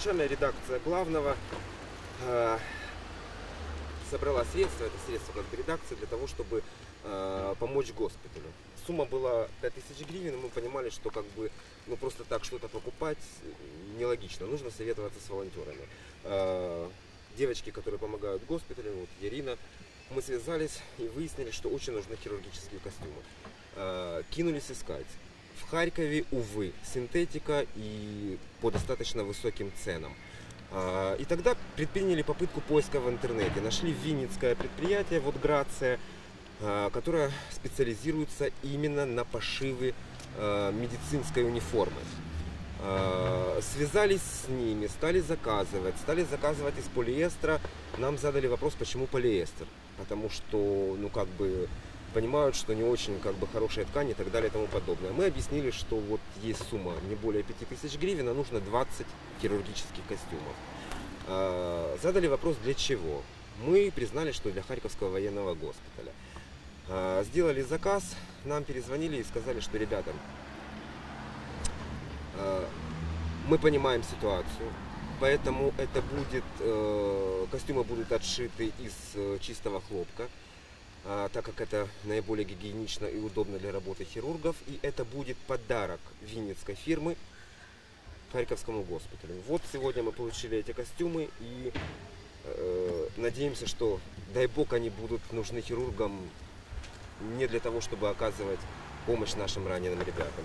первоначальная редакция главного э, собрала средства, это средства как редакции, для того, чтобы э, помочь госпиталю. Сумма была 5000 гривен, и мы понимали, что как бы ну, просто так что-то покупать нелогично, нужно советоваться с волонтерами. Э, девочки, которые помогают госпиталю, вот Ирина, мы связались и выяснили, что очень нужны хирургические костюмы. Э, кинулись искать. В Харькове, увы, синтетика и по достаточно высоким ценам. А, И тогда предприняли попытку поиска в интернете. Нашли винницкое предприятие, вот Грация, а, которое специализируется именно на пошиве а, медицинской униформы. Связались с ними, стали заказывать, стали заказывать из полиэстера. Нам задали вопрос, почему полиэстер. Потому что, ну как бы, понимают, что не очень как бы хорошая ткань и так далее и тому подобное. Мы объяснили, что вот есть сумма не более 5000 гривен, а нужно 20 хирургических костюмов. А, Задали вопрос, для чего. Мы признали, что для Харьковского военного госпиталя. А, Сделали заказ, нам перезвонили и сказали, что, ребята, а, мы понимаем ситуацию, поэтому это будет, э, костюмы будут отшиты из э, чистого хлопка так как это наиболее гигиенично и удобно для работы хирургов. И это будет подарок винницкой фирмы Харьковскому госпиталю. Вот сегодня мы получили эти костюмы и э, надеемся, что, дай бог, они будут нужны хирургам не для того, чтобы оказывать помощь нашим раненым ребятам.